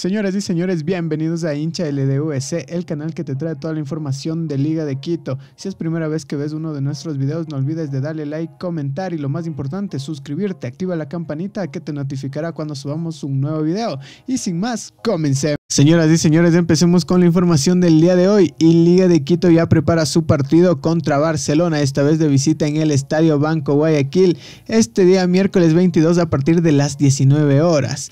Señoras y señores, bienvenidos a hincha LDUSC, el canal que te trae toda la información de Liga de Quito. Si es primera vez que ves uno de nuestros videos, no olvides de darle like, comentar y lo más importante, suscribirte, activa la campanita que te notificará cuando subamos un nuevo video. Y sin más, comencemos. Señoras y señores, empecemos con la información del día de hoy y Liga de Quito ya prepara su partido contra Barcelona, esta vez de visita en el Estadio Banco Guayaquil, este día miércoles 22 a partir de las 19 horas.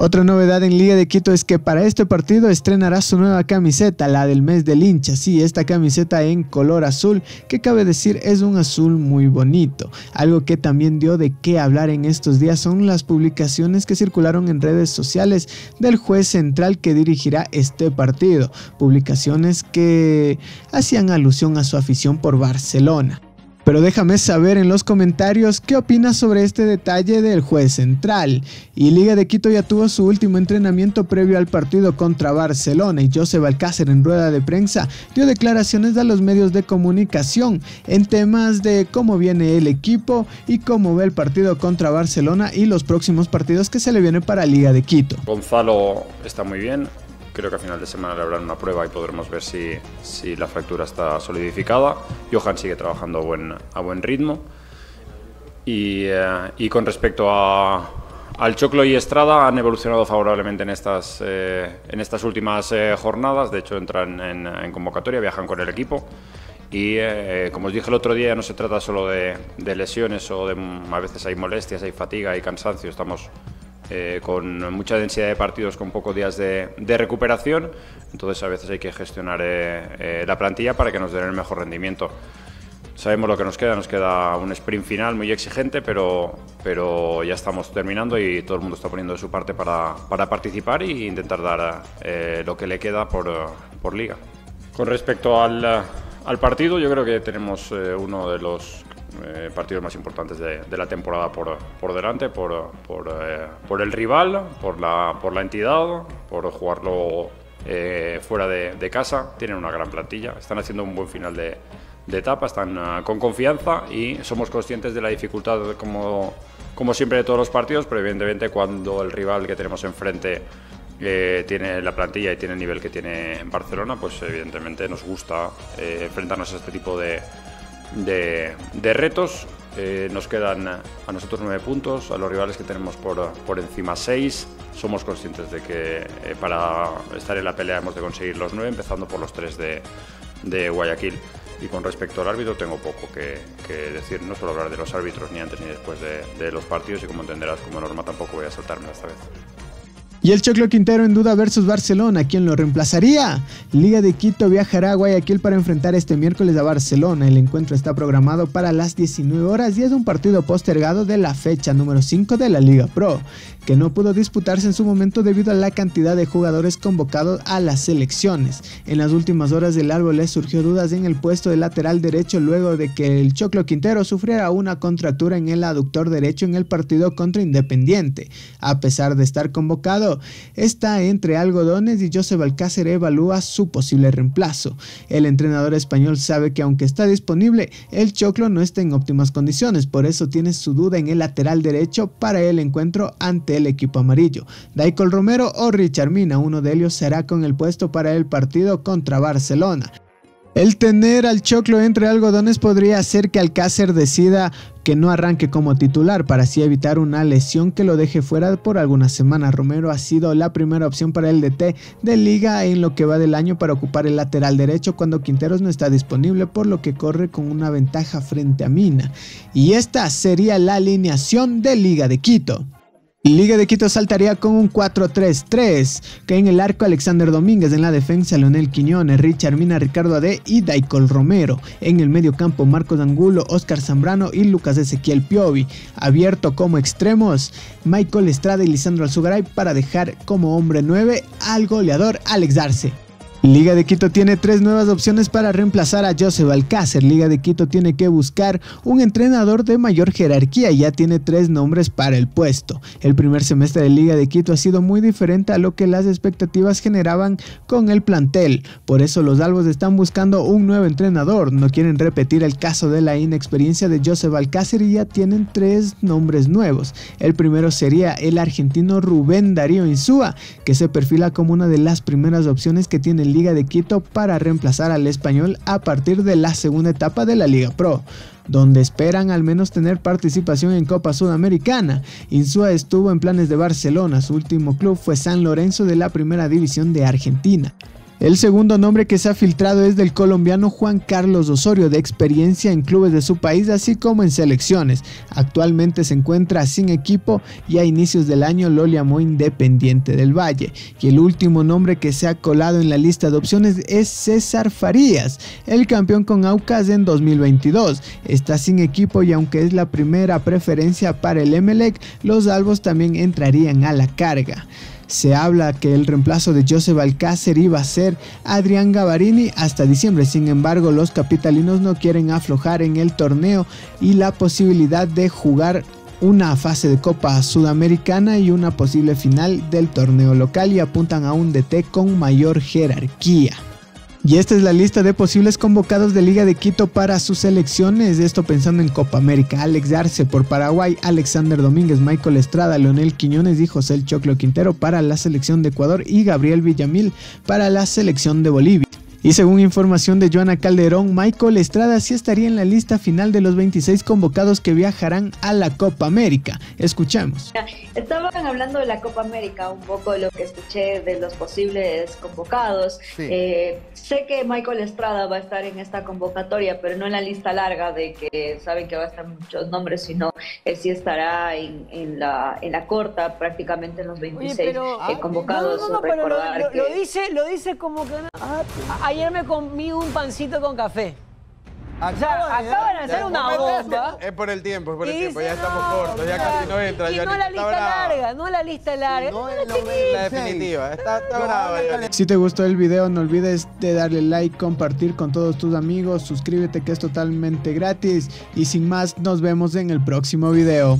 Otra novedad en Liga de Quito es que para este partido estrenará su nueva camiseta, la del mes del hincha. Sí, esta camiseta en color azul, que cabe decir es un azul muy bonito. Algo que también dio de qué hablar en estos días son las publicaciones que circularon en redes sociales del juez central que dirigirá este partido. Publicaciones que hacían alusión a su afición por Barcelona. Pero déjame saber en los comentarios qué opinas sobre este detalle del juez central. Y Liga de Quito ya tuvo su último entrenamiento previo al partido contra Barcelona y Joseph Alcácer en rueda de prensa dio declaraciones a los medios de comunicación en temas de cómo viene el equipo y cómo ve el partido contra Barcelona y los próximos partidos que se le vienen para Liga de Quito. Gonzalo está muy bien, Creo que a final de semana le habrán una prueba y podremos ver si, si la fractura está solidificada. Johan sigue trabajando a buen, a buen ritmo. Y, eh, y con respecto a, al Choclo y Estrada han evolucionado favorablemente en estas, eh, en estas últimas eh, jornadas. De hecho, entran en, en, convocatoria, viajan con el equipo. Y como os dije el otro día, no se trata solo de, de lesiones o de a veces hay molestias, hay fatiga, hay cansancio. Estamos eh, con mucha densidad de partidos con pocos días de, recuperación, entonces a veces hay que gestionar eh, eh, la plantilla para que nos den el mejor rendimiento. Sabemos lo que nos queda, nos queda un sprint final muy exigente, pero, pero ya estamos terminando y todo el mundo está poniendo de su parte para, para participar e intentar dar lo que le queda por, por liga. Con respecto al, al, partido, yo creo que tenemos uno de los eh, partidos más importantes de, la temporada por, por delante, por, por, eh, por, el rival, por la, por la entidad, por jugarlo eh, fuera de, casa. Tienen una gran plantilla, están haciendo un buen final de, de etapa, están con confianza y somos conscientes de la dificultad, como, como siempre, de todos los partidos, pero evidentemente cuando el rival que tenemos enfrente tiene la plantilla y tiene el nivel que tiene en Barcelona, pues evidentemente nos gusta enfrentarnos a este tipo de, de, retos. Eh, nos quedan a nosotros nueve puntos, a los rivales que tenemos por, por encima seis. Somos conscientes de que eh, para estar en la pelea hemos de conseguir los nueve, empezando por los tres de, de Guayaquil. Y con respecto al árbitro tengo poco que, decir, no suelo hablar de los árbitros ni antes ni después de, de los partidos y como entenderás como norma tampoco voy a saltarme esta vez. Y el Choclo Quintero en duda versus Barcelona, ¿quién lo reemplazaría? Liga de Quito viajará a Guayaquil para enfrentar este miércoles a Barcelona. El encuentro está programado para las 19 horas y es un partido postergado de la fecha número 5 de la Liga Pro, que no pudo disputarse en su momento debido a la cantidad de jugadores convocados a las selecciones. En las últimas horas del árbol surgió dudas en el puesto de lateral derecho luego de que el Choclo Quintero sufriera una contractura en el aductor derecho en el partido contra Independiente. A pesar de estar convocado, está entre algodones y Joseph Alcácer evalúa su posible reemplazo. El entrenador español sabe que aunque está disponible, el Choclo no está en óptimas condiciones, por eso tiene su duda en el lateral derecho para el encuentro ante el equipo amarillo. Daikol Romero o Richard Mina, uno de ellos será con el puesto para el partido contra Barcelona. El tener al Choclo entre algodones podría hacer que Alcácer decida que no arranque como titular para así evitar una lesión que lo deje fuera por algunas semanas. Romero ha sido la primera opción para el DT de liga en lo que va del año para ocupar el lateral derecho cuando Quinteros no está disponible por lo que corre con una ventaja frente a Mina. Y esta sería la alineación de Liga de Quito. Liga de Quito saltaría con un 4-3-3, que en el arco Alexander Domínguez, en la defensa Leonel Quiñones, Richard Mina, Ricardo Ade y Daikol Romero. En el medio campo Marcos Angulo, Oscar Zambrano y Lucas Ezequiel Piovi. Abierto como extremos Michael Estrada y Lisandro Alzugaray para dejar como hombre 9 al goleador Alex Darce. Liga de Quito tiene tres nuevas opciones para reemplazar a Joseph Alcácer. Liga de Quito tiene que buscar un entrenador de mayor jerarquía y ya tiene tres nombres para el puesto. El primer semestre de Liga de Quito ha sido muy diferente a lo que las expectativas generaban con el plantel. Por eso los albos están buscando un nuevo entrenador. No quieren repetir el caso de la inexperiencia de Joseph Alcácer y ya tienen tres nombres nuevos. El primero sería el argentino Rubén Darío Insúa, que se perfila como una de las primeras opciones que tiene Liga de Quito para reemplazar al español a partir de la segunda etapa de la Liga Pro donde esperan al menos tener participación en Copa Sudamericana. Insúa estuvo en planes de Barcelona, su último club fue San Lorenzo de la Primera División de Argentina. El segundo nombre que se ha filtrado es del colombiano Juan Carlos Osorio, de experiencia en clubes de su país, así como en selecciones. Actualmente se encuentra sin equipo y a inicios del año lo llamó Independiente del Valle. Y el último nombre que se ha colado en la lista de opciones es César Farías, el campeón con Aucas en 2022. Está sin equipo y aunque es la primera preferencia para el Emelec, los albos también entrarían a la carga. Se habla que el reemplazo de Joseph Alcácer iba a ser Adrián Gavarini hasta diciembre. Sin embargo, los capitalinos no quieren aflojar en el torneo y la posibilidad de jugar una fase de Copa Sudamericana y una posible final del torneo local y apuntan a un DT con mayor jerarquía. Y esta es la lista de posibles convocados de Liga de Quito para sus selecciones. Esto pensando en Copa América. Alex Darce por Paraguay, Alexander Domínguez, Michael Estrada, Leonel Quiñones y José El Choclo Quintero para la selección de Ecuador y Gabriel Villamil para la selección de Bolivia. Y según información de Joana Calderón, Michael Estrada sí estaría en la lista final de los 26 convocados que viajarán a la Copa América. Escuchamos. Estaban hablando de la Copa América, un poco de lo que escuché de los posibles convocados. Eh, sé que Michael Estrada va a estar en esta convocatoria, pero no en la lista larga de que saben que va a estar muchos nombres, sino él sí estará en, la, en la corta, prácticamente en los 26 convocados. No, no, pero lo, dice, lo dice como que... Ah, ayer me comí un pancito con café. o sea, acaban de hacer una bomba. Es por el tiempo, es por el tiempo. Ya estamos cortos, ya casi no entra. Y no la lista larga, no la lista larga. No, la definitiva. Está, está brava. Si te gustó el video, no olvides de darle like, compartir con todos tus amigos, suscríbete que es totalmente gratis. Y sin más, nos vemos en el próximo video.